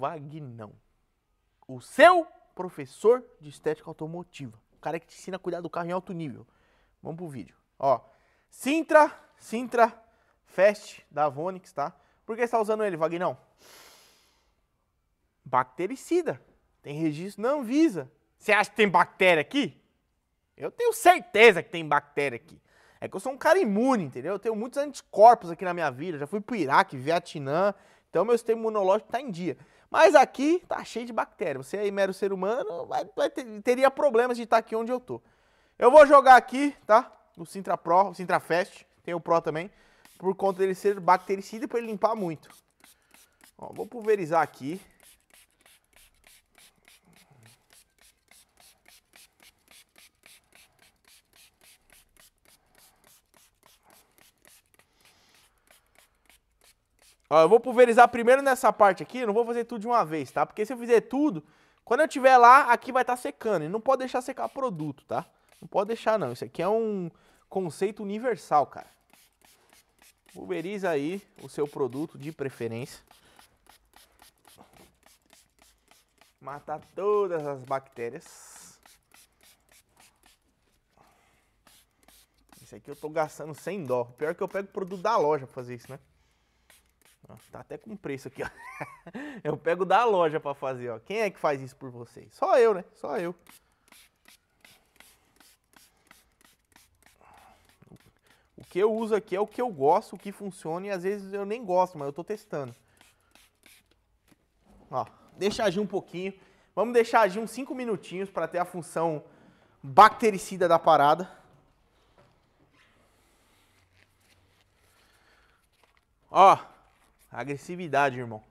Vagnão. O seu professor de estética automotiva. O cara que te ensina a cuidar do carro em alto nível. Vamos pro vídeo. Ó, Sintra, Sintra Fast da Vonix, tá? Por que você tá usando ele, Vagnão? Bactericida. Tem registro na Anvisa. Você acha que tem bactéria aqui? Eu tenho certeza que tem bactéria aqui. É que eu sou um cara imune, entendeu? Eu tenho muitos anticorpos aqui na minha vida. Já fui pro Iraque, Vietnã. Então meu sistema imunológico tá em dia. Mas aqui tá cheio de bactéria. Você aí, mero ser humano, vai, vai ter, teria problemas de estar aqui onde eu tô. Eu vou jogar aqui, tá? O Sintra Pro, o Sintra Fest. Tem o Pro também. Por conta dele ser bactericida e pra ele limpar muito. Ó, vou pulverizar aqui. Ó, eu vou pulverizar primeiro nessa parte aqui, não vou fazer tudo de uma vez, tá? Porque se eu fizer tudo, quando eu tiver lá, aqui vai estar tá secando. E não pode deixar secar produto, tá? Não pode deixar não. Isso aqui é um conceito universal, cara. Pulveriza aí o seu produto de preferência. Matar todas as bactérias. Isso aqui eu tô gastando sem dó. Pior que eu pego produto da loja pra fazer isso, né? Tá até com preço aqui, ó. Eu pego da loja para fazer, ó. Quem é que faz isso por vocês? Só eu, né? Só eu. O que eu uso aqui é o que eu gosto, o que funciona e às vezes eu nem gosto, mas eu tô testando. Ó, deixa agir um pouquinho. Vamos deixar agir uns 5 minutinhos para ter a função bactericida da parada. Ó, Agressividade, irmão.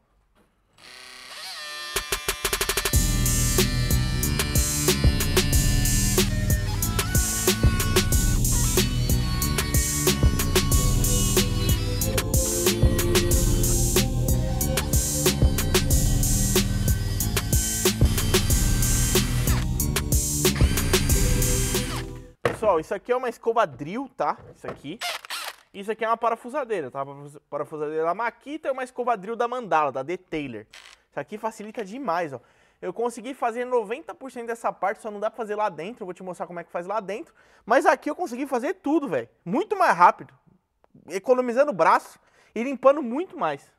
Pessoal, isso aqui é uma escova drill, tá? Isso aqui. Isso aqui é uma parafusadeira, tá? Parafusadeira da Makita e uma escovadril da Mandala, da Detailer. Isso aqui facilita demais, ó. Eu consegui fazer 90% dessa parte, só não dá pra fazer lá dentro. Eu vou te mostrar como é que faz lá dentro. Mas aqui eu consegui fazer tudo, velho. Muito mais rápido. Economizando o braço e limpando muito mais.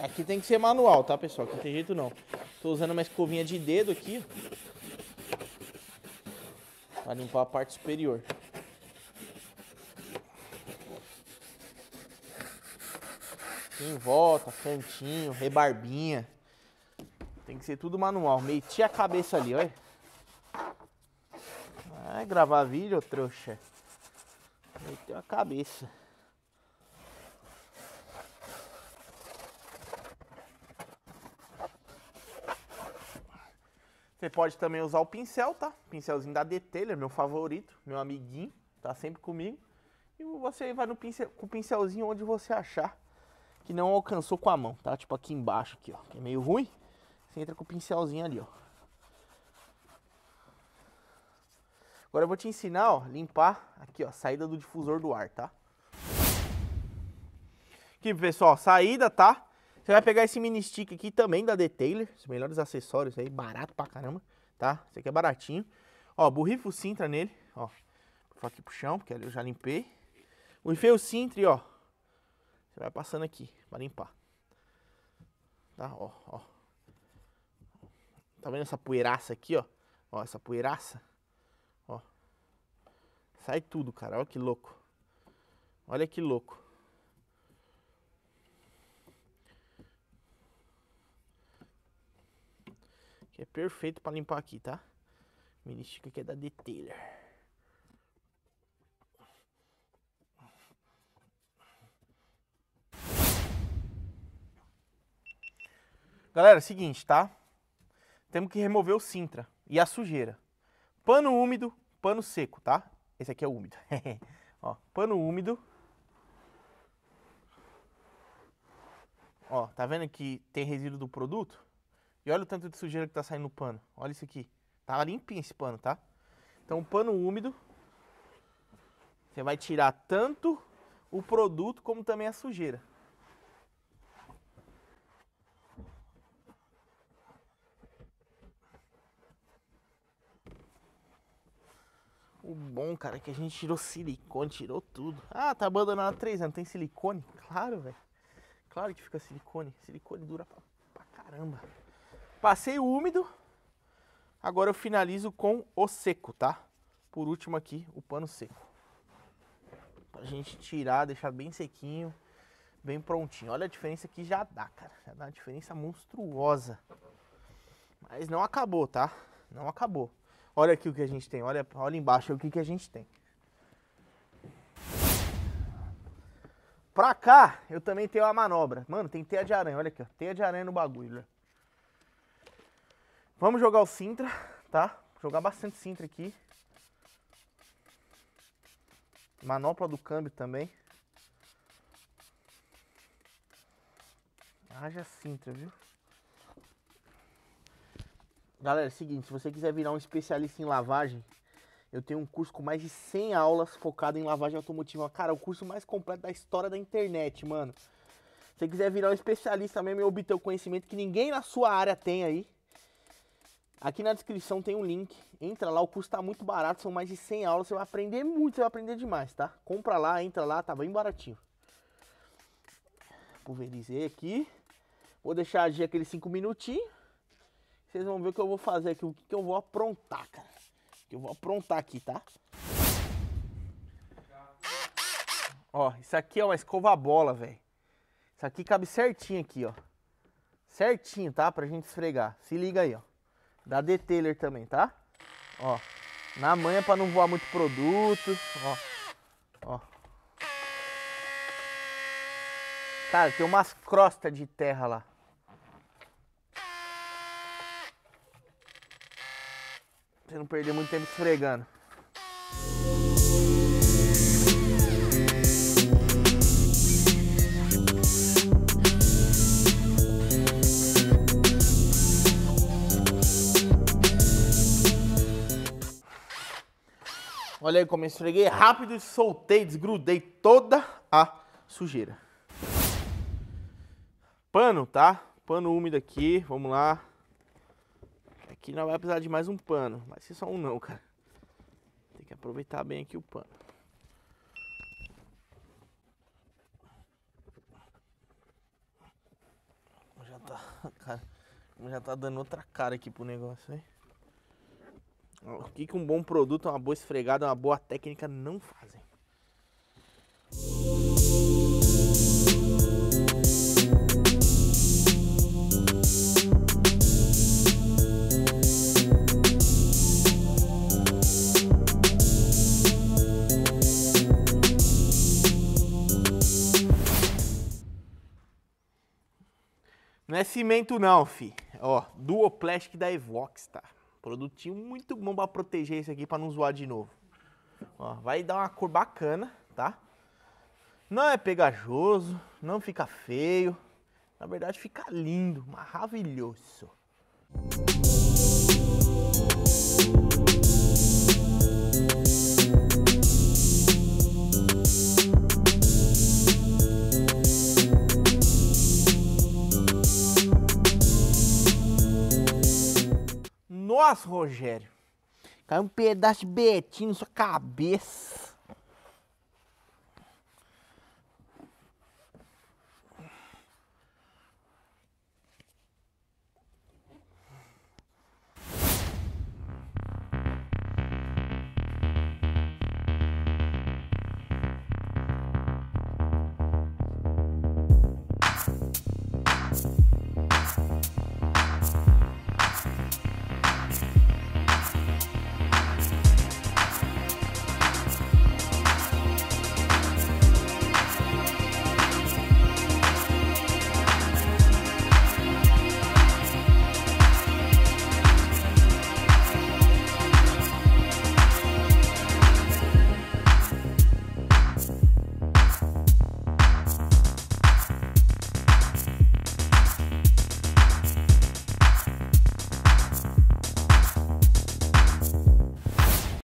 Aqui tem que ser manual, tá, pessoal? Aqui não tem jeito não. Tô usando uma escovinha de dedo aqui, limpar a parte superior. Em volta, cantinho, rebarbinha. Tem que ser tudo manual. Meti a cabeça ali, olha. Vai gravar vídeo, trouxa. Meteu a cabeça. Você pode também usar o pincel, tá? Pincelzinho da Detailer, meu favorito, meu amiguinho, tá sempre comigo. E você vai no pincel, com o pincelzinho onde você achar que não alcançou com a mão, tá? Tipo aqui embaixo, aqui, ó, que é meio ruim. Você entra com o pincelzinho ali, ó. Agora eu vou te ensinar, ó, limpar aqui, ó, saída do difusor do ar, tá? Aqui, pessoal, saída, tá? Você vai pegar esse mini stick aqui também da Detailer, os melhores acessórios aí, barato pra caramba, tá? Esse aqui é baratinho. Ó, borrifo Sintra nele, ó. Vou aqui pro chão, porque ali eu já limpei. O Sintra, ó. Você vai passando aqui pra limpar. Tá, ó, ó. Tá vendo essa poeiraça aqui, ó? Ó, essa poeiraça. Ó. Sai tudo, cara. Olha que louco. Olha que louco. Que é perfeito para limpar aqui, tá? Mini stick aqui é da Detailer. Galera, seguinte, tá? Temos que remover o Sintra e a sujeira. Pano úmido, pano seco, tá? Esse aqui é úmido. Ó, pano úmido. Ó, tá vendo que tem resíduo do produto? E olha o tanto de sujeira que tá saindo no pano. Olha isso aqui. Tá limpinho esse pano, tá? Então, um pano úmido, você vai tirar tanto o produto como também a sujeira. O bom, cara, é que a gente tirou silicone, tirou tudo. Ah, tá abandonado há três anos. Tem silicone? Claro, velho. Claro que fica silicone. Silicone dura pra, pra caramba. Passei o úmido. Agora eu finalizo com o seco, tá? Por último aqui, o pano seco. Pra gente tirar, deixar bem sequinho, bem prontinho. Olha a diferença que já dá, cara. Já dá uma diferença monstruosa. Mas não acabou, tá? Não acabou. Olha aqui o que a gente tem. Olha, olha embaixo o que, que a gente tem. Pra cá, eu também tenho uma manobra. Mano, tem teia de aranha. Olha aqui, ó. Teia de aranha no bagulho, né? Vamos jogar o Sintra, tá? Jogar bastante Sintra aqui. Manopla do câmbio também. Haja Sintra, viu? Galera, é o seguinte, se você quiser virar um especialista em lavagem, eu tenho um curso com mais de 100 aulas focado em lavagem automotiva. Cara, o curso mais completo da história da internet, mano. Se você quiser virar um especialista mesmo e obter o conhecimento que ninguém na sua área tem aí, aqui na descrição tem um link. Entra lá, o curso tá muito barato, são mais de 100 aulas, você vai aprender muito, você vai aprender demais, tá? Compra lá, entra lá, tá bem baratinho. Pulverizei aqui. Vou deixar agir aqueles 5 minutinhos. Vocês vão ver o que eu vou fazer aqui, o que, que eu vou aprontar, cara. O que eu vou aprontar aqui, tá? Ó, isso aqui é uma escova bola, velho. Isso aqui cabe certinho aqui, ó. Certinho, tá? Pra gente esfregar. Se liga aí, ó. Da detailer também, tá? Ó. Na manha pra não voar muito produto. Ó. Ó. Cara, tem umas crostas de terra lá. você não perder muito tempo esfregando. Olha aí como eu esfreguei rápido e soltei, desgrudei toda a sujeira. Pano, tá? Pano úmido aqui, vamos lá. Aqui não vai precisar de mais um pano. Vai ser só um não, cara. Tem que aproveitar bem aqui o pano. Já tá, cara, já tá dando outra cara aqui pro negócio, hein? O que, que um bom produto, uma boa esfregada, uma boa técnica não fazem. Não é cimento não, fi. Ó, Duo Plastic da Evox, tá? Produtinho muito bom pra proteger isso aqui pra não zoar de novo. Ó, vai dar uma cor bacana, tá? Não é pegajoso, não fica feio. Na verdade fica lindo, maravilhoso. Nossa, Rogério. Caiu um pedaço de betinho na sua cabeça.